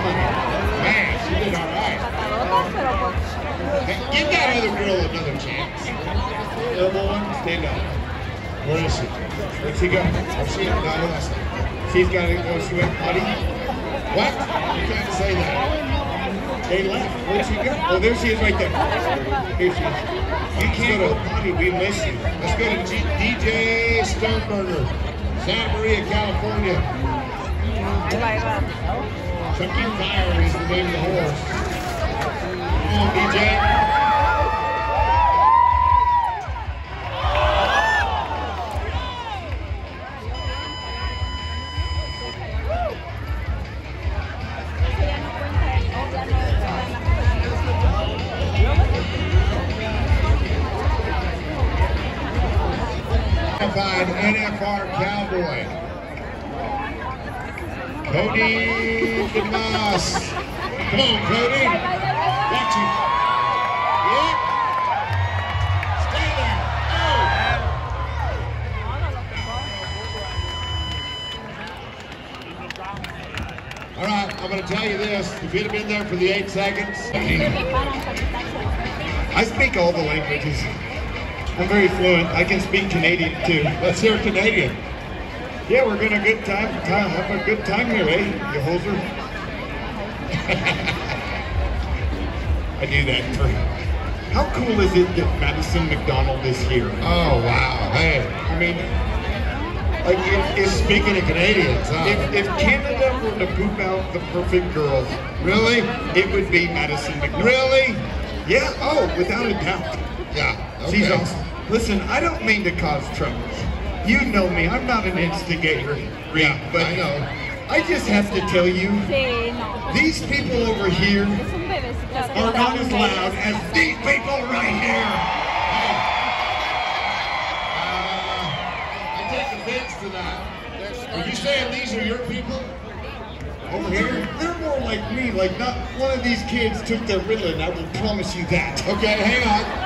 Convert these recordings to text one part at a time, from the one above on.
Man, she did all right. Give that other girl another chance. Elbow one, stand up. Where is she? Where'd she go? Where's she? No, that's She's got to go. She went potty. What? You can't say that. They left. Where'd she go? Oh, there she is right there. Here she is. You can't go potty. We miss you. Let's go to G- DJ Stoneburner, Santa Maria, California. Chucky Fire is the name of the horse. Come on, DJ. Ese Cody DeMoss. Come on, Cody. Watch it. All right, I'm going to tell you this. If you'd have been there for the eight seconds, I speak all the languages. I'm very fluent. I can speak Canadian too. let's hear Canadian. Yeah, we're gonna good time, time have a good time here, eh? You hoser. I do that for. How cool is it that Madison McDonald is here? Oh, wow. Hey. I mean, like if, if Speaking of Canadians, huh? if, if Canada were to poop out the perfect girl, really? it would be Madison McDonald. Really? Yeah. Oh, without a doubt. Yeah. Okay. She's awesome. Listen, I don't mean to cause trouble. You know me, I'm not an instigator. Yeah, but I know. I just have to tell you, these people over here Es un bebecito. que are not as loud as these people right here. Uh, I take offense to that. Are you saying these are your people? Over here, they're more like me. Like not one of these kids took their Ritalin. I will promise you that. Okay, hang on.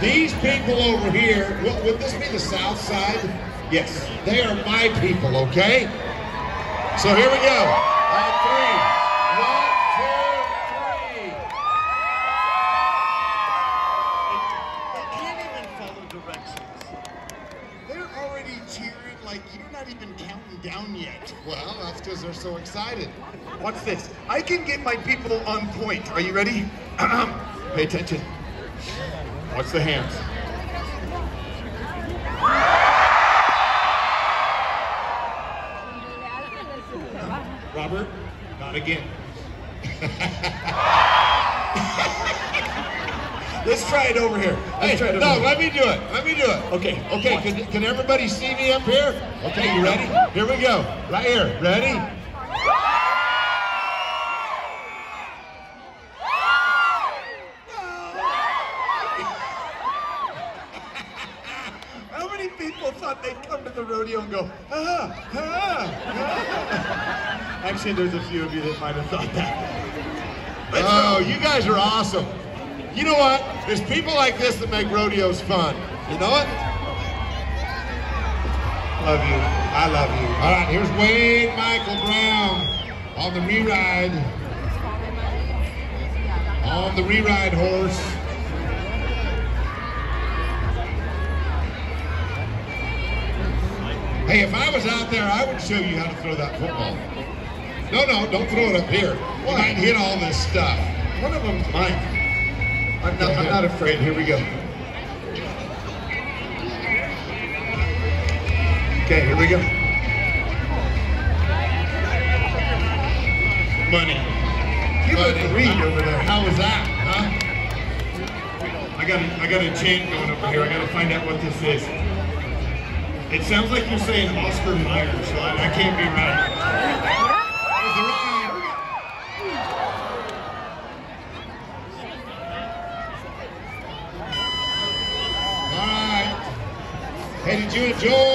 These people over here, would, this be the South Side? Yes. They are my people, okay? So here we go. On three. One, two, three. They can't even follow directions. They're already cheering like you're not even counting down yet. Well, that's because they're so excited. Watch this. I can get my people on point. Are you ready? Pay attention. Watch the hands. Robert, not again. Let's try it over here. Let's Hey, try it over no, here. let me do it. Let me do it. Okay, Okay, can, can everybody see me up here? Okay, you ready? Here we go. Right here. Ready? People thought they'd come to the rodeo and go, ah, ah, ah? Actually, there's a few of you that might have thought that. Let's Oh, go. you guys are awesome. You know what? There's people like this that make rodeos fun. You know what? Love you. I love you. All right, here's Wade Michael Brown on the re-ride. On the re-ride horse. Hey, if I was out there, I would show you how to throw that football. No, no, don't throw it up here. You might hit all this stuff. One of them's mine. I'm not, I'm not afraid. Here we go. Okay, here we go. Money. Give us a read over there. How was that, huh? I got a, I got a chant going over here. I got to find out what this is. It sounds like you're saying Oscar Mayer, so I, I can't be right. All right. Hey, did you enjoy